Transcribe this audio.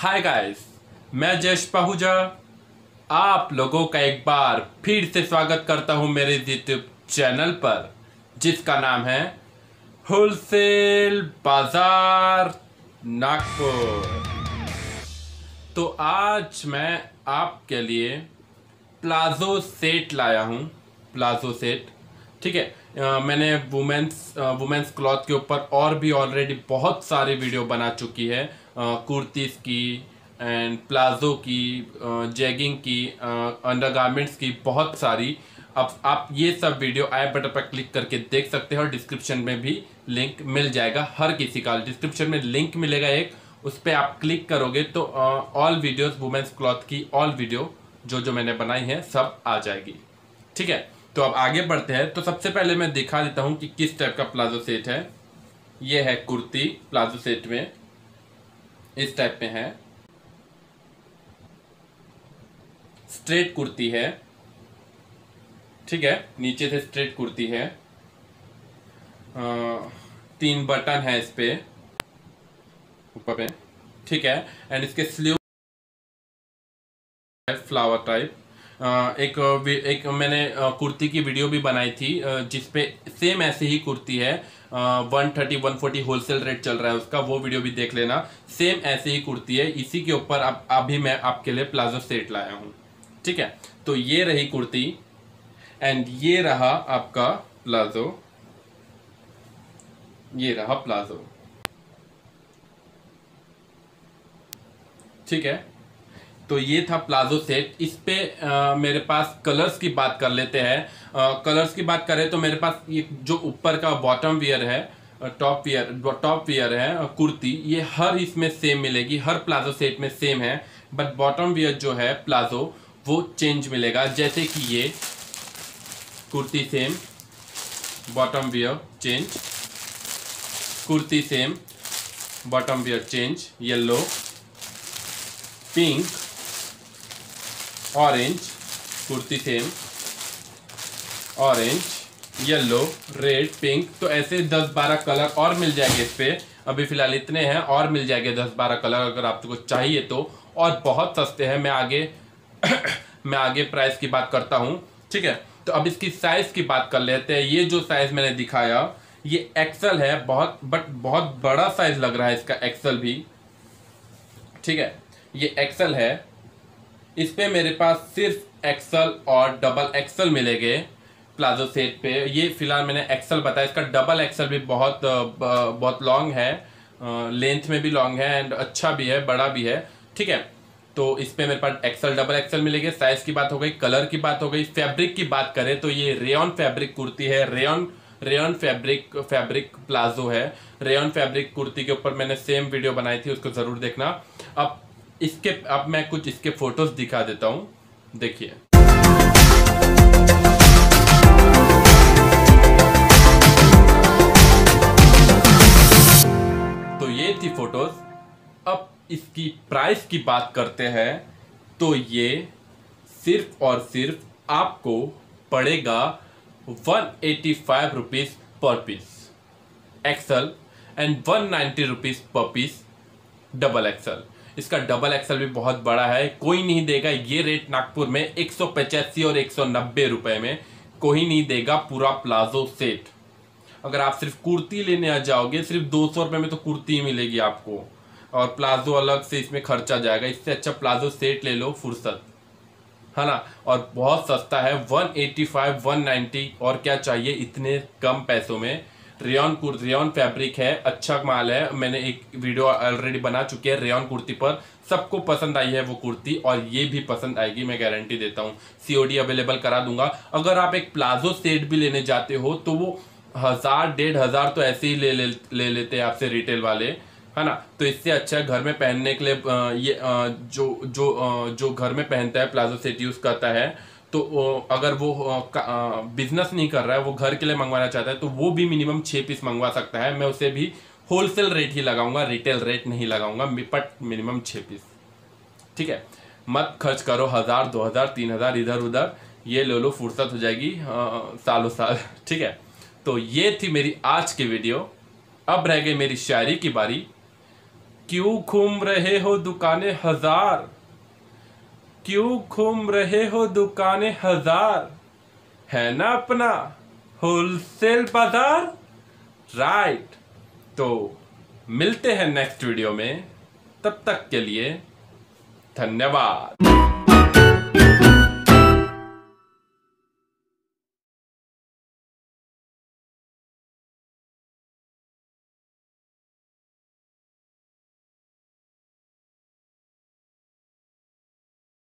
Hi guys मैं जयश पाहुजा। आप लोगों का एक बार फिर से स्वागत करता हूँ मेरे यूट्यूब चैनल पर, जिसका नाम है होलसेल बाज़ार नागपुर। तो आज मैं आपके लिए प्लाजो सेट लाया हूँ, प्लाजो सेट, ठीक है? मैंने वुमेंस वुमेंस क्लॉथ के ऊपर और भी ऑलरेडी बहुत सारी वीडियो बना चुकी है। कुर्तीज़ की एंड प्लाजो की जैगिंग की अंडरगारमेंट्स की बहुत सारी। अब आप ये सब वीडियो आई बटन पर क्लिक करके देख सकते हैं और डिस्क्रिप्शन में भी लिंक मिल जाएगा। हर किसी का डिस्क्रिप्शन में लिंक मिलेगा एक। उस पर आप क्लिक करोगे तो ऑल वीडियोस वुमेंस क्लॉथ की ऑल वीडियो जो जो मैंने बनाई है, सब आ जाएगी। ठीक है? तो अब आगे बढ़ते हैं। तो सबसे पहले मैं दिखा देता हूँ कि किस टाइप का प्लाजो सेट है। ये है कुर्ती प्लाजो सेट में। इस टाइप में है। स्ट्रेट कुर्ती है। ठीक है नीचे से स्ट्रेट कुर्ती है। अ, तीन बटन है इस पे। ऊपर पे। ठीक है एंड इसके स्लीव फ्लावर टाइप एक एक मैंने कुर्ती की वीडियो भी बनाई थी जिसपे सेम ऐसे ही कुर्ती है one thirty one forty wholesale rate चल रहा है उसका, वो वीडियो भी देख लेना। सेम ऐसे ही कुर्ती है, इसी के ऊपर अब, अभी मैं आपके लिए प्लाजो सेट लाया हूँ। ठीक है? तो ये रही कुर्ती एंड ये रहा आपका प्लाजो। ये रहा प्लाजो। ठीक है? तो ये था प्लाजो सेट। इस पे मेरे पास कलर्स की बात कर लेते हैं। कलर्स की बात करें तो मेरे पास ये जो ऊपर का बॉटम वियर है टॉप वियर टॉप वियर है कुर्ती, ये हर इसमें सेम मिलेगी, हर प्लाजो सेट में सेम है। बट बॉटम वियर जो है, प्लाजो, वो चेंज मिलेगा। जैसे कि ये kurti same, bottom wear change, kurti same, bottom wear change, yellow, pink orange kurti same orange yellow red pink तो ऐसे 10-12 कलर और मिल जाएँगे इस पे। अभी फ़िलहाल इतने हैं और मिल जाएँगे 10-12 कलर अगर आपको चाहिए तो। और बहुत सस्ते हैं। मैं आगे मैं आगे प्राइस की बात करता हूँ। ठीक है? तो अब इसकी साइज़ की बात कर लेते हैं। ये जो साइज़ मैंने दिखाया, ये एक्सल है। बहुत बट बहुत बड़ा साइज़ लग रहा है इसका एक्सल भी। ठीक है? ये एक्सल है। इस पे मेरे पास सिर्फ़ एक्सल और डबल एक्सल मिलेंगे प्लाजो सेट पे। ये फ़िलहाल मैंने एक्सल बताया। इसका डबल एक्सल भी बहुत बहुत लॉन्ग है। लेंथ में भी लॉन्ग है एंड अच्छा भी है, बड़ा भी है। ठीक है? तो इस पर मेरे पास एक्सल डबल एक्सल मिलेगी। साइज़ की बात हो गई कलर की बात हो गई। फैब्रिक की बात करें तो ये रेयन फैब्रिक कुर्ती है। Rayon rayon fabric fabric palazzo है। रेयन फैब्रिक कुर्ती के ऊपर मैंने सेम वीडियो बनाई थी, उसको ज़रूर देखना। अब इसके, अब मैं कुछ इसके फ़ोटोज़ दिखा देता हूँ। देखिए। तो ये थी फ़ोटोज़ अब इसकी प्राइस की बात करते हैं तो ये सिर्फ़ और सिर्फ़ आपको पड़ेगा one eighty five rupees per piece XL and one ninety rupees per piece double XL इसका डबल एक्सल भी बहुत बड़ा है। कोई नहीं देगा ये रेट नागपुर में एक सौ पचासी और एक सौ नब्बे रुपए में। कोई नहीं देगा पूरा प्लाजो सेट अगर आप सिर्फ़ कुर्ती लेने आ जाओगे, सिर्फ़ दो सौ रुपये में तो कुर्ती ही मिलेगी आपको। और प्लाजो अलग से इसमें खर्चा जाएगा। इससे अच्छा प्लाजो सेट ले लो, फुर्सत। है ना? और बहुत सस्ता है 185 190 और क्या चाहिए इतने कम पैसों में? रेयन कुर रेयन फैब्रिक है अच्छा माल है मैंने एक वीडियो ऑलरेडी बना चुकी है रेयन कुर्ती पर। सबको पसंद आई है वो कुर्ती और ये भी पसंद आएगी मैं गारंटी देता हूँ। सीओडी अवेलेबल करा दूँगा। अगर आप एक प्लाजो सेट भी लेने जाते हो तो वो हज़ार डेढ़ हज़ार तो ऐसे ही ले ले, ले लेते हैं आपसे रिटेल वाले है ना? तो इससे अच्छा है घर में पहनने के लिए ये जो जो जो घर में पहनता है प्लाजो सेट यूज़ करता है तो अगर वो बिज़नेस नहीं कर रहा है, वो घर के लिए मंगवाना चाहता है तो वो भी मिनिमम छः पीस मंगवा सकता है। मैं उसे भी होलसेल रेट ही लगाऊँगा रिटेल रेट नहीं लगाऊँगा बट मिनिमम छः पीस ठीक है? मत खर्च करो हज़ार, दो हज़ार, तीन हज़ार, इधर उधर, ये ले लो, फुर्सत हो जाएगी सालों साल। ठीक है? तो ये थी मेरी आज की वीडियो अब रह गई मेरी शायरी की बारी। क्यों घूम रहे हो दुकानें हज़ार? क्यों घूम रहे हो दुकानें हज़ार? है ना अपना होलसेल बाज़ार? राइट तो मिलते हैं नेक्स्ट वीडियो में। तब तक के लिए धन्यवाद।